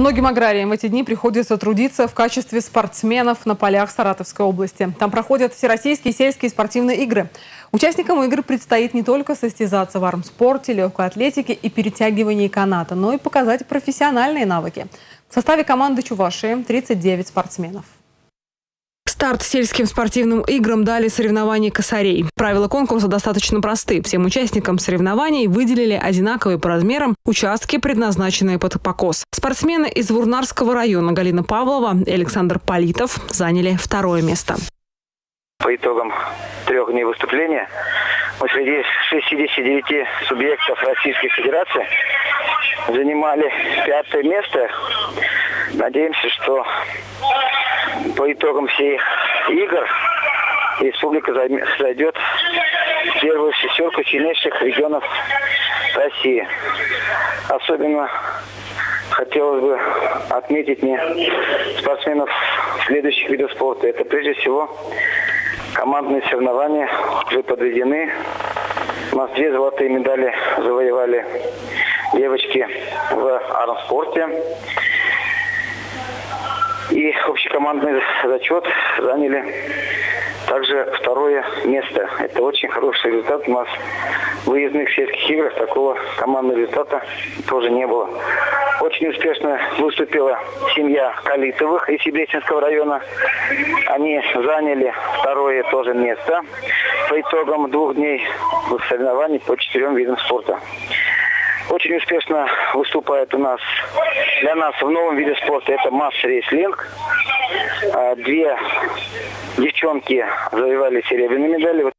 Многим аграриям в эти дни приходится трудиться в качестве спортсменов на полях Саратовской области. Там проходят всероссийские сельские спортивные игры. Участникам игр предстоит не только состязаться в армспорте, легкой атлетике и перетягивании каната, но и показать профессиональные навыки. В составе команды Чувашии 39 спортсменов. Старт сельским спортивным играм дали соревнования косарей. Правила конкурса достаточно просты. Всем участникам соревнований выделили одинаковые по размерам участки, предназначенные под покос. Спортсмены из Вурнарского района Галина Павлова и Александр Политов заняли второе место. По итогам трех дней выступления мы среди 69 субъектов Российской Федерации занимали пятое место. Надеемся, что по итогам всех игр республика зайдет в первую шестерку сильнейших регионов России. Особенно хотелось бы отметить мне спортсменов следующих видов спорта. Это прежде всего командные соревнования уже подведены. У нас две золотые медали завоевали девочки в армспорте. И общекомандный зачет заняли также второе место. Это очень хороший результат. У нас в выездных сельских играх такого командного результата тоже не было. Очень успешно выступила семья Калитовых из Сибиреченского района. Они заняли второе тоже место по итогам двух дней соревнований по четырем видам спорта. Очень успешно выступает у нас для нас в новом виде спорта это масс-рейслинг. Две девчонки завоевали серебряные медали.